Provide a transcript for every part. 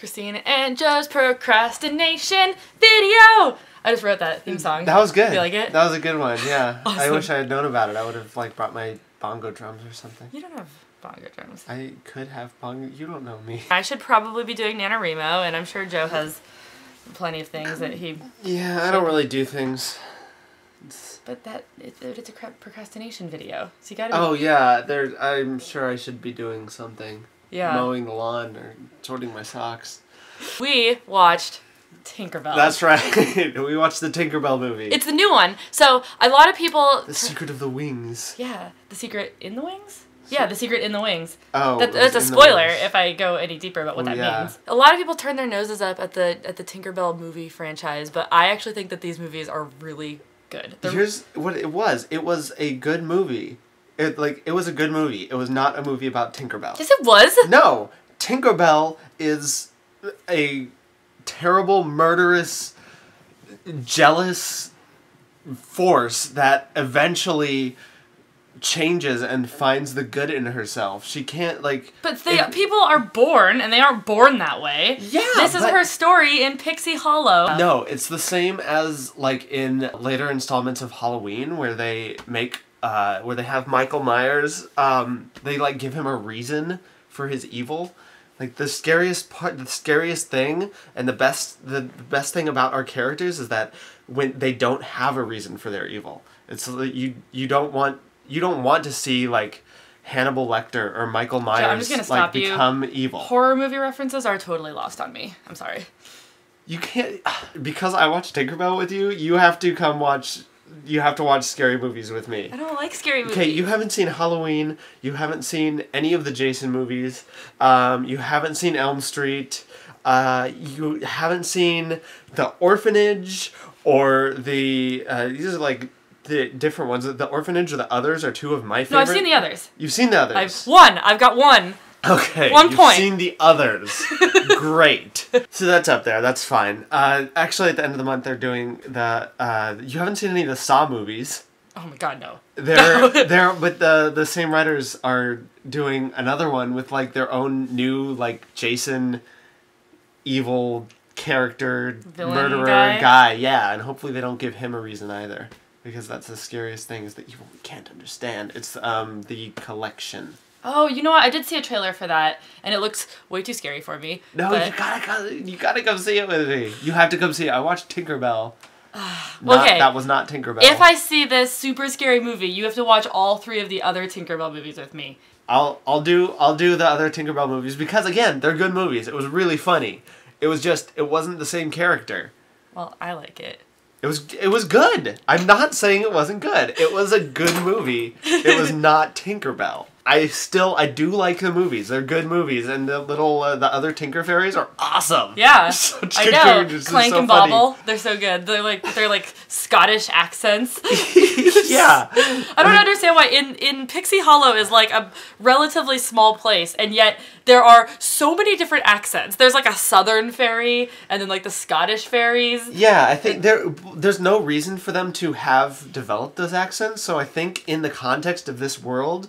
Kristina and Joe's procrastination video. I just wrote that theme song. That was good. You like it? That was a good one. Yeah. I wish I had known about it. I would have like brought my bongo drums or something. You don't have bongo drums. I could have bongo. You don't know me. I should probably be doing NaNoWriMo, and I'm sure Joe has plenty of things that he. Yeah, I don't really do things. It's- But that it, it's a procrastination video, so you gotta. Oh yeah, there. I'm sure I should be doing something. Yeah. Mowing the lawn or sorting my socks. We watched Tinkerbell. That's right. we watched the Tinkerbell movie. It's the new one. So a lot of people. the Secret of the Wings. Yeah, the secret in the wings. Yeah, the secret in the wings. Oh, That, that's a was in the spoiler if I go any deeper about what Oh, that yeah. means. A lot of people turn their noses up at the at the Tinkerbell movie franchise, but I actually think that these movies are really good. They're- Here's what it was. It was a good movie. It like it was a good movie. It was not a movie about Tinkerbell. yes, it was. No, Tinkerbell is a terrible, murderous, jealous force that eventually changes and finds the good in herself. She can't like. But they if- people are born, and they aren't born that way. Yeah, this is her story in Pixie Hollow. No, it's the same as like in later installments of Halloween where they make uh where they have Michael Myers um they like give him a reason for his evil. Like the scariest part the scariest thing and the best the, the best thing about our characters is that when they don't have a reason for their evil. It's like you you don't want you don't want to see like Hannibal Lecter or Michael Myers I'm just gonna like you. become evil. Horror movie references are totally lost on me. I'm sorry. You can't because I watched Tinkerbell with you. You have to come watch. You have to watch scary movies with me. I don't like scary movies. Okay, you haven't seen Halloween. You haven't seen any of the Jason movies. Um, you haven't seen Elm Street. Uh, you haven't seen The Orphanage or the. Uh, these are like the different ones. The Orphanage or the Others are two of my favorite. No, I've seen the others. You've seen the others. I've one. I've got one. Okay. One you've point. seen the others. Great. So that's up there. That's fine. Uh, actually, at the end of the month, they're doing the. Uh, you haven't seen any of the Saw movies. Oh my god, no. They're they're but the the same writers are doing another one with like their own new like Jason, evil character Villain murderer guy? guy. Yeah, and hopefully they don't give him a reason either. Because that's the scariest thing is that you can't understand. It's um the collection. Oh, you know what? I did see a trailer for that, and it looks way too scary for me. No, but- you gotta go. You gotta come see it with me. You have to come see it. I watched Tinkerbell. Not, okay. that was not Tinkerbell. If I see this super scary movie, you have to watch all three of the other Tinkerbell movies with me. I'll I'll do I'll do the other Tinkerbell movies because again they're good movies. It was really funny. It was just it wasn't the same character. Well, I like it. It was it was good. I'm not saying it wasn't good. It was a good movie. It was not Tinkerbell. I still I do like the movies. They're good movies, and the little uh, the other Tinker Fairies are awesome. Yeah, Such I know. characters. Clank so and funny. Bobble, they're so good. They're like they're like Scottish accents. yeah. I don't understand why in in Pixie Hollow is like a relatively small place, and yet there are so many different accents. There's like a Southern fairy, and then like the Scottish fairies. Yeah, I think there there's no reason for them to have developed those accents. So I think in the context of this world,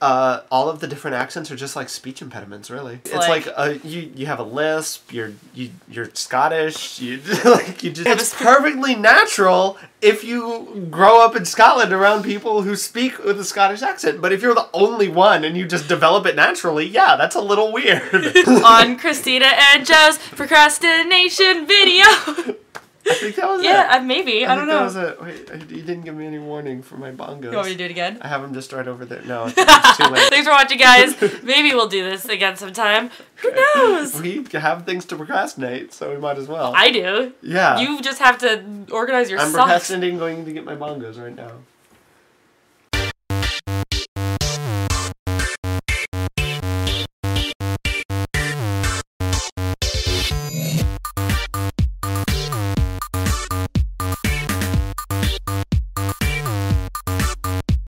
uh, all of the different accents are just like speech impediments. Really, it's like- like, uh, you you have a lisp. You're you you're Scottish. You like you just it's perfectly natural if you grow up in Scotland around people who speak with a Scottish accent. But if you're the only one and you just develop it naturally, yeah, that's a little weird. on Kristina and Joe's procrastination video. I think that was yeah, it. uh, maybe. I, don't think that know. was it. Wait, you didn't give me any warning for my bongos. You want me to do it again? I have them just right over there. No, it's too late. Thanks for watching, guys. Maybe we'll do this again sometime. Who knows? We have things to procrastinate, so we might as well. I do. yeah. You just have to organize your I'm procrastinating going to get my bongos right now.